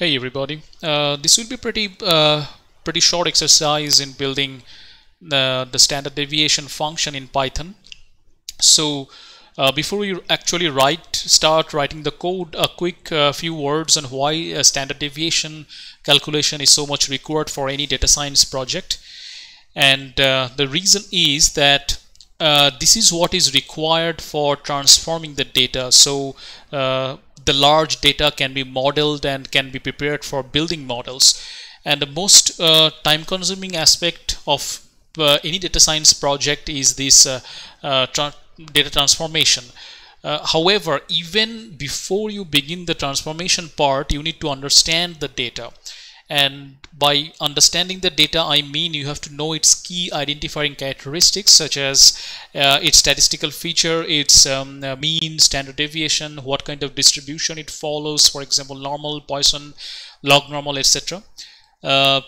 Hey everybody, uh, this will be pretty uh, pretty short exercise in building the, the standard deviation function in Python. So uh, before you actually write, start writing the code, a quick uh, few words on why standard deviation calculation is so much required for any data science project. And uh, the reason is that uh, this is what is required for transforming the data. So uh, the large data can be modeled and can be prepared for building models. And the most uh, time consuming aspect of uh, any data science project is this uh, uh, tra data transformation. Uh, however, even before you begin the transformation part, you need to understand the data. And by understanding the data, I mean you have to know its key identifying characteristics such as uh, its statistical feature, its um, uh, mean, standard deviation, what kind of distribution it follows, for example, normal, Poisson, log normal, etc. Uh,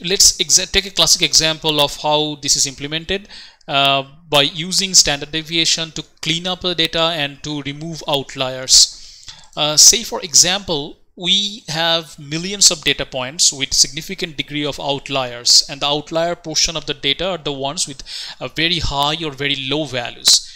let's take a classic example of how this is implemented uh, by using standard deviation to clean up the data and to remove outliers. Uh, say for example, we have millions of data points with significant degree of outliers and the outlier portion of the data are the ones with a very high or very low values.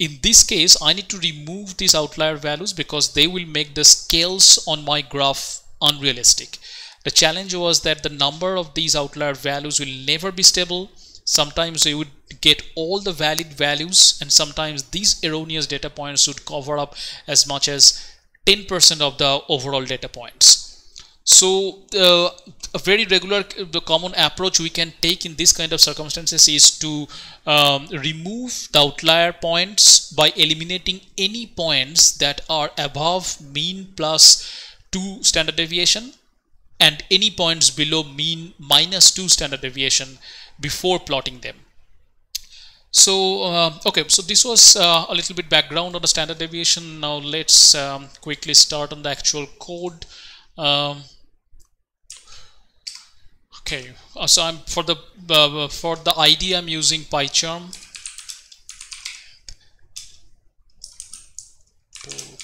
In this case I need to remove these outlier values because they will make the scales on my graph unrealistic. The challenge was that the number of these outlier values will never be stable. Sometimes you would get all the valid values and sometimes these erroneous data points would cover up as much as 10% of the overall data points. So uh, a very regular, the common approach we can take in this kind of circumstances is to um, remove the outlier points by eliminating any points that are above mean plus 2 standard deviation and any points below mean minus 2 standard deviation before plotting them. So, uh, okay, so this was uh, a little bit background on the standard deviation. Now let's um, quickly start on the actual code. Um, okay, uh, so I'm for the uh, for the ID I'm using PyCharm.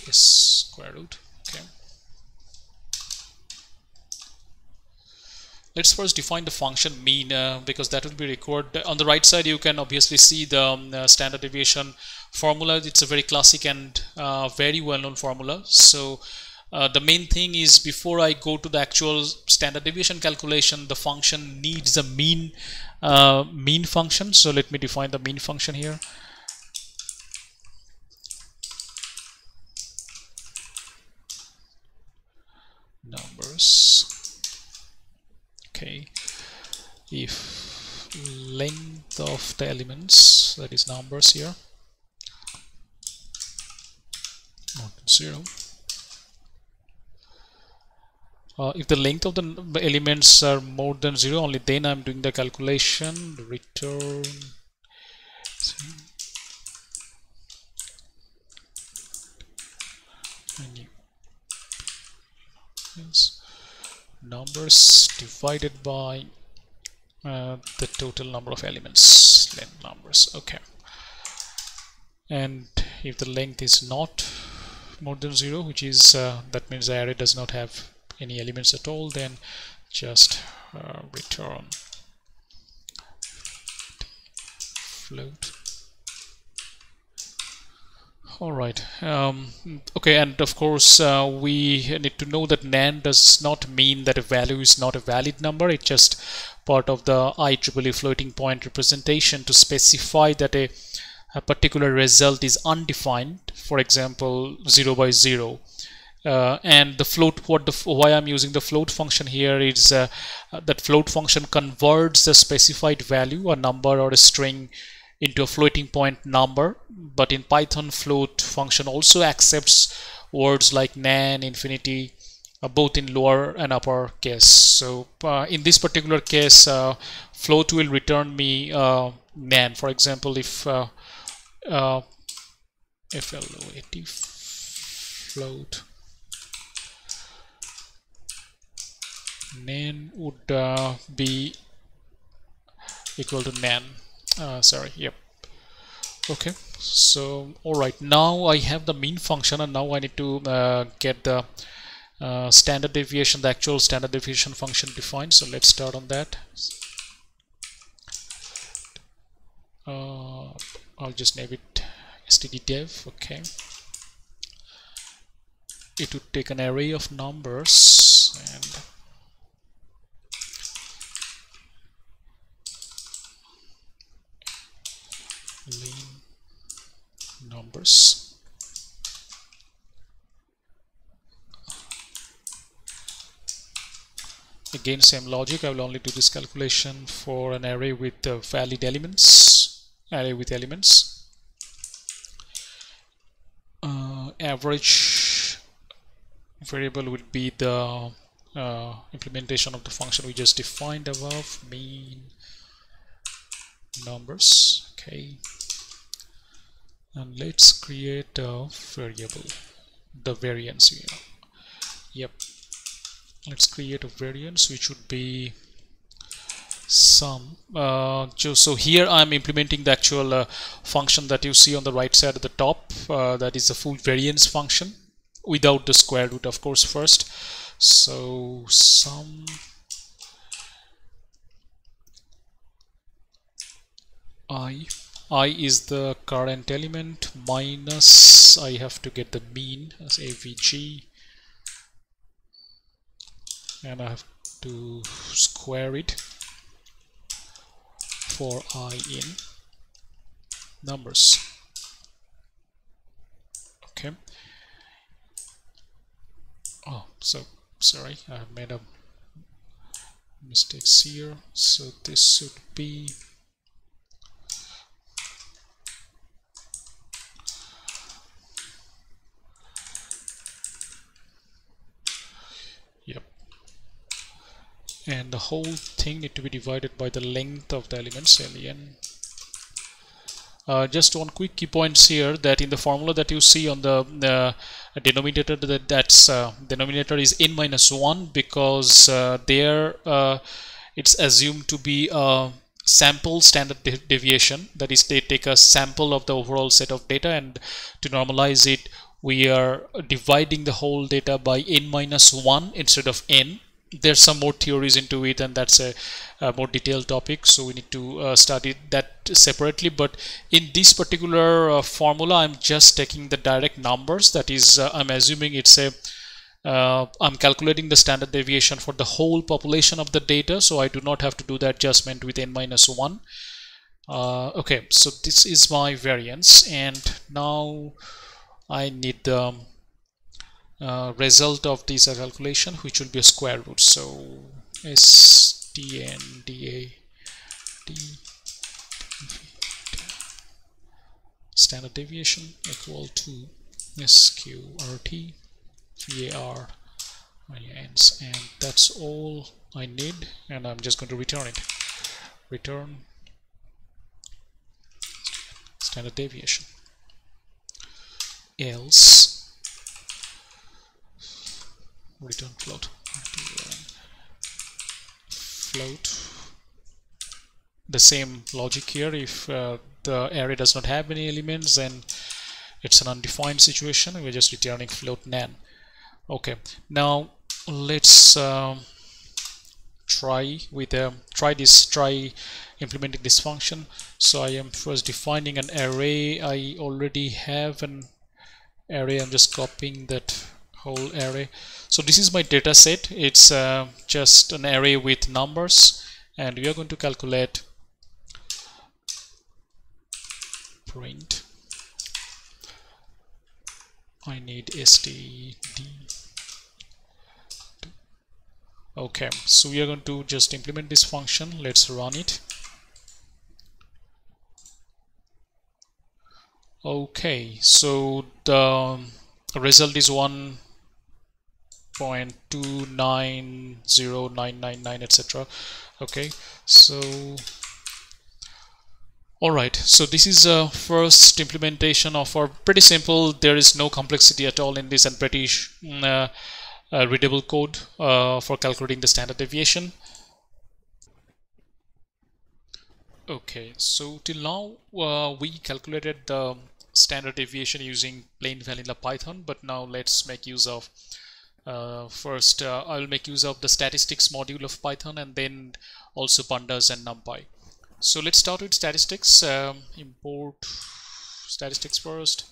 is square root. Let's first define the function mean uh, because that will be required. On the right side you can obviously see the um, uh, standard deviation formula. It's a very classic and uh, very well-known formula. So uh, the main thing is before I go to the actual standard deviation calculation the function needs a mean uh, mean function. So let me define the mean function here. Numbers okay. If length of the elements that is numbers here. Than zero. Uh, if the length of the elements are more than zero only then I'm doing the calculation. Return yes numbers divided by uh, the total number of elements. Length numbers okay. And if the length is not more than zero which is uh, that means the array does not have any elements at all then just uh, return float all right. Um, okay and of course uh, we need to know that nan does not mean that a value is not a valid number. It's just part of the IEEE floating point representation to specify that a, a particular result is undefined for example 0 by 0 uh, and the float what the why I'm using the float function here is uh, that float function converts the specified value a number or a string into a floating point number but in Python float function also accepts words like nan infinity uh, both in lower and upper case. So uh, in this particular case uh, float will return me uh, nan. For example if uh, uh, float float nan would uh, be equal to nan uh, sorry yep. Okay so all right now I have the mean function and now I need to uh, get the uh, standard deviation the actual standard deviation function defined. So let's start on that. Uh, I'll just name it std okay. It would take an array of numbers and len numbers. Again same logic. I will only do this calculation for an array with uh, valid elements array with elements. Uh, average variable would be the uh, implementation of the function we just defined above mean numbers okay? And let's create a variable the variance here yep. Let's create a variance which would be sum uh, so here I'm implementing the actual uh, function that you see on the right side at the top uh, that is the full variance function without the square root of course first. So sum i i is the current element minus I have to get the mean as avg and I have to square it for i in numbers. Okay. Oh so sorry I made a mistakes here. So this should be and the whole thing need to be divided by the length of the elements len uh, just one quick key points here that in the formula that you see on the uh, denominator that that's uh, denominator is n minus 1 because uh, there uh, it's assumed to be a sample standard de deviation. That is they take a sample of the overall set of data and to normalize it we are dividing the whole data by n minus 1 instead of n there's some more theories into it and that's a, a more detailed topic so we need to uh, study that separately. But in this particular uh, formula I'm just taking the direct numbers. That is uh, I'm assuming it's a uh, I'm calculating the standard deviation for the whole population of the data so I do not have to do the adjustment with n minus 1 uh, okay so this is my variance and now I need the um, uh, result of this calculation which will be a square root. So s d n d a d standard deviation equal to sqrt var ends and that's all I need and I'm just going to return it. Return standard deviation. Else return float float. The same logic here. If uh, the array does not have any elements then it's an undefined situation. We're just returning float nan. Okay. Now let's um, try with a um, try this try implementing this function. So I am first defining an array. I already have an array. I'm just copying that whole array. So this is my data set. It's uh, just an array with numbers and we are going to calculate print. I need std okay so we are going to just implement this function. Let's run it. Okay so the result is one 0.290999 etc okay so all right. So this is a first implementation of our pretty simple there is no complexity at all in this and pretty mm, uh, uh, readable code uh, for calculating the standard deviation. Okay so till now uh, we calculated the standard deviation using plain vanilla python but now let's make use of uh, first uh, I'll make use of the statistics module of Python and then also pandas and numpy. So let's start with statistics. Um, import statistics first.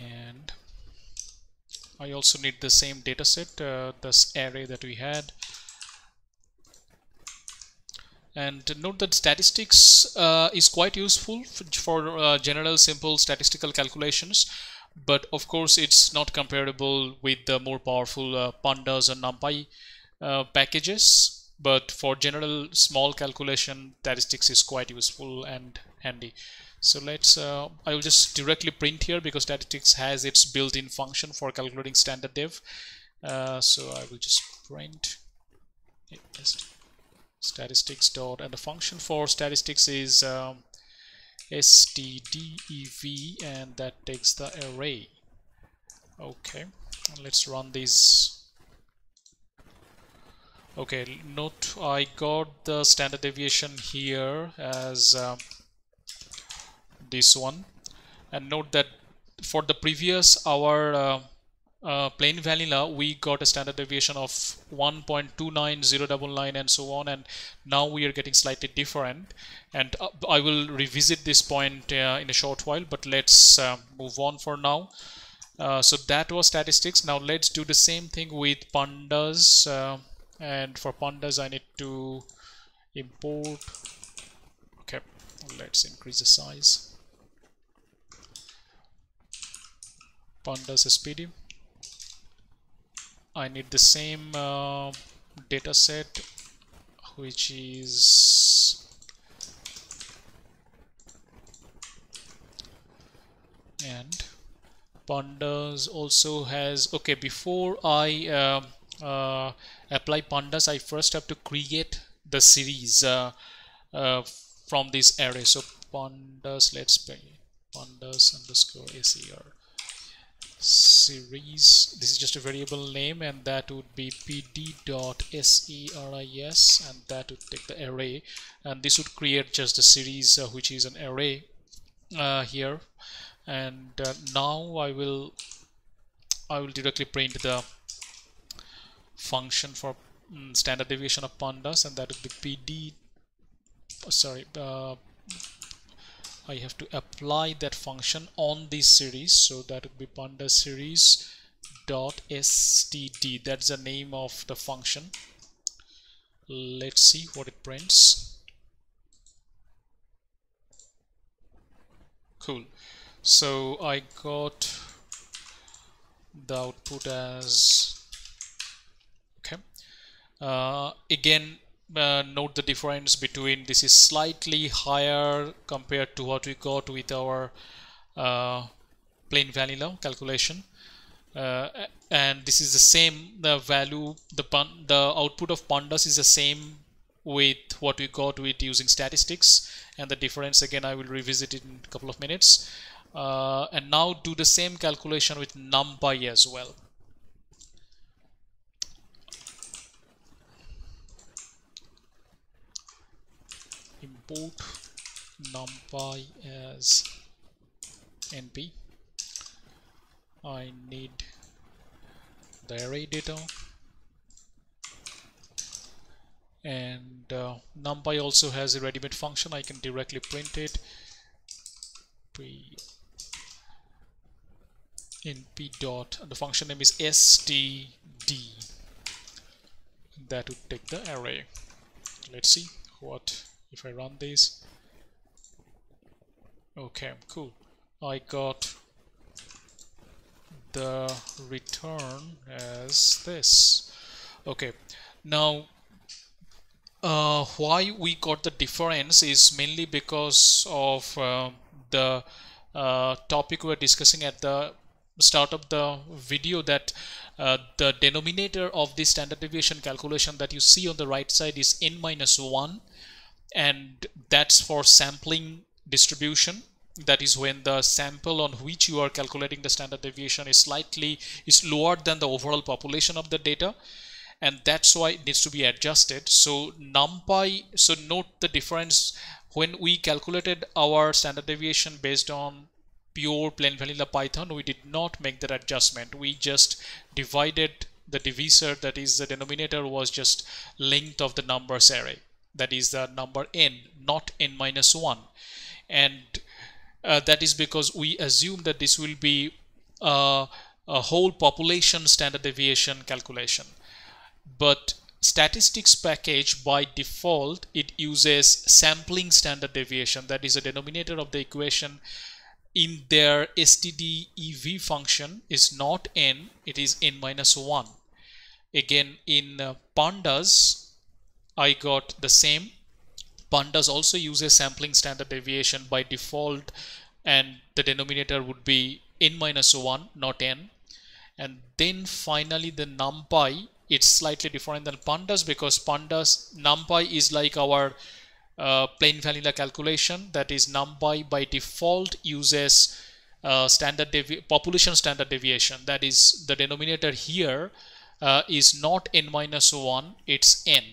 And I also need the same dataset uh, this array that we had and note that statistics uh, is quite useful for uh, general simple statistical calculations. But of course it's not comparable with the more powerful uh, pandas and numpy uh, packages. But for general small calculation statistics is quite useful and handy. So let's uh, I will just directly print here because statistics has its built-in function for calculating standard dev. Uh, so I will just print statistics dot and the function for statistics is um, stdev and that takes the array. Okay let's run this. Okay note I got the standard deviation here as uh, this one. And note that for the previous our uh, uh, plain vanilla we got a standard deviation of 1.29099 and so on and now we are getting slightly different. And uh, I will revisit this point uh, in a short while but let's uh, move on for now. Uh, so that was statistics. Now let's do the same thing with pandas uh, and for pandas I need to import. Okay let's increase the size. Pandas as pd I need the same uh, data set which is and pandas also has okay before I uh, uh, apply pandas I first have to create the series uh, uh, from this array. So pandas let's pay pandas underscore ser series. This is just a variable name and that would be pd.series and that would take the array. And this would create just a series uh, which is an array uh, here. And uh, now I will I will directly print the function for um, standard deviation of pandas and that would be pd sorry uh, I have to apply that function on this series. So that would be panda series dot std that's the name of the function. Let's see what it prints. Cool. So I got the output as okay. Uh, again uh, note the difference between this is slightly higher compared to what we got with our uh, plain vanilla calculation. Uh, and this is the same the value the the output of pandas is the same with what we got with using statistics. And the difference again I will revisit it in a couple of minutes. Uh, and now do the same calculation with numpy as well import numpy as np I need the array data and uh, numpy also has a ready-made function. I can directly print it. P np dot the function name is std that would take the array. Let's see what if I run this. Okay cool. I got the return as this. Okay now uh, why we got the difference is mainly because of uh, the uh, topic we are discussing at the start of the video that uh, the denominator of the standard deviation calculation that you see on the right side is n minus 1 and that's for sampling distribution. That is when the sample on which you are calculating the standard deviation is slightly is lower than the overall population of the data. And that's why it needs to be adjusted. So numpy so note the difference. When we calculated our standard deviation based on pure plain vanilla python we did not make that adjustment. We just divided the divisor that is the denominator was just length of the numbers array that is the number n not n minus 1 and uh, that is because we assume that this will be uh, a whole population standard deviation calculation. But statistics package by default it uses sampling standard deviation that is a denominator of the equation in their stdev function is not n it is n minus 1 again in uh, pandas I got the same. Pandas also uses sampling standard deviation by default and the denominator would be n minus 1 not n. And then finally the numpy it's slightly different than pandas because pandas numpy is like our uh, plain vanilla calculation. That is numpy by default uses uh, standard population standard deviation. That is the denominator here uh, is not n minus 1 it's n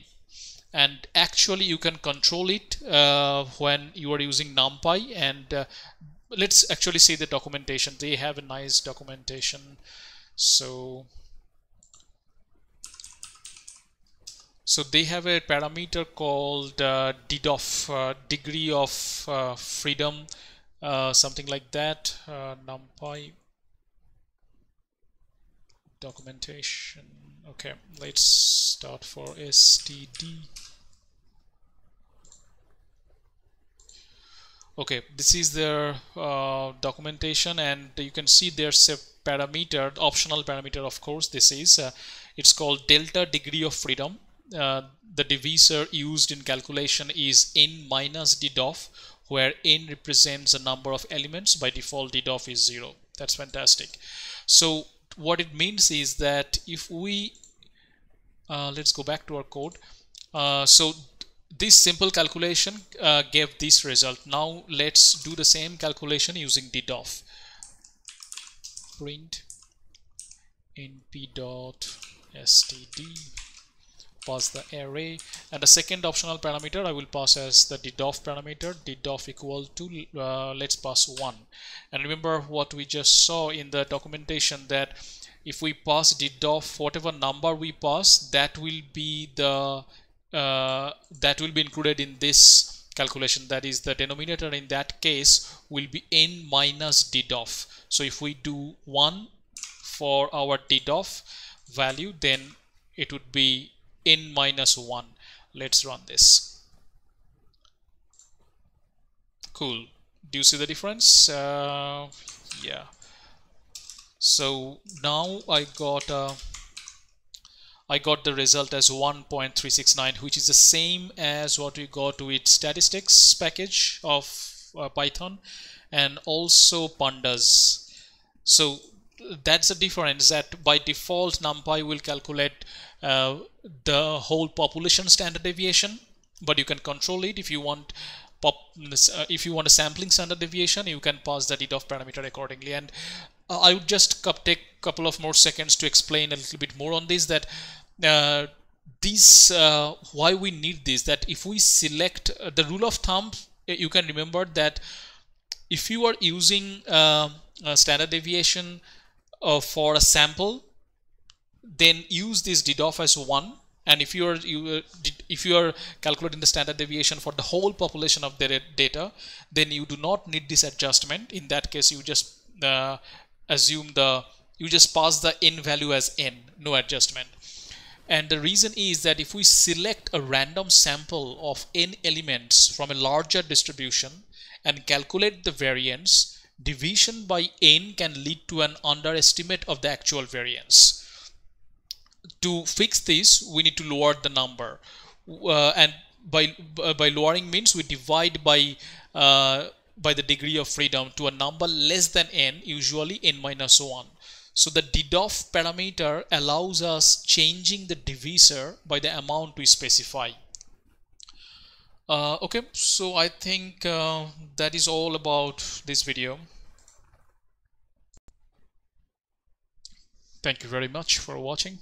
and actually you can control it uh, when you are using numpy. And uh, let's actually see the documentation. They have a nice documentation. So so they have a parameter called uh, uh, degree of uh, freedom uh, something like that. Uh, numpy documentation okay let's start for std okay this is their uh, documentation and you can see there's a parameter optional parameter of course this is uh, it's called delta degree of freedom. Uh, the divisor used in calculation is n minus DDOF where n represents the number of elements. By default DDOF is 0 that's fantastic. So what it means is that if we uh, let's go back to our code. Uh, so this simple calculation uh, gave this result. Now let's do the same calculation using DDOF print np dot std. Pass the array. And the second optional parameter I will pass as the DDOF parameter. DDOF equal to uh, let's pass 1 and remember what we just saw in the documentation that if we pass DDOF whatever number we pass that will be the uh, that will be included in this calculation. That is the denominator in that case will be n minus DDOF so if we do 1 for our DDOF value then it would be n minus 1 let's run this. Cool. Do you see the difference? Uh, yeah so now I got uh, I got the result as 1.369 which is the same as what we got with statistics package of uh, Python and also pandas. So that's the difference that by default numpy will calculate uh, the whole population standard deviation but you can control it. If you want pop uh, if you want a sampling standard deviation you can pass the DDOF parameter accordingly. And uh, I would just take a couple of more seconds to explain a little bit more on this that uh, these uh, why we need this that if we select uh, the rule of thumb uh, you can remember that if you are using uh, standard deviation uh, for a sample then use this DDOF as 1 and if you are you if you are calculating the standard deviation for the whole population of the data then you do not need this adjustment. In that case you just assume the you just pass the n value as n no adjustment and the reason is that if we select a random sample of n elements from a larger distribution and calculate the variance, division by n can lead to an underestimate of the actual variance. To fix this, we need to lower the number. Uh, and by, uh, by lowering means we divide by uh, by the degree of freedom to a number less than n, usually n minus 1. So the DDOF parameter allows us changing the divisor by the amount we specify. Uh, okay, so I think uh, that is all about this video. Thank you very much for watching.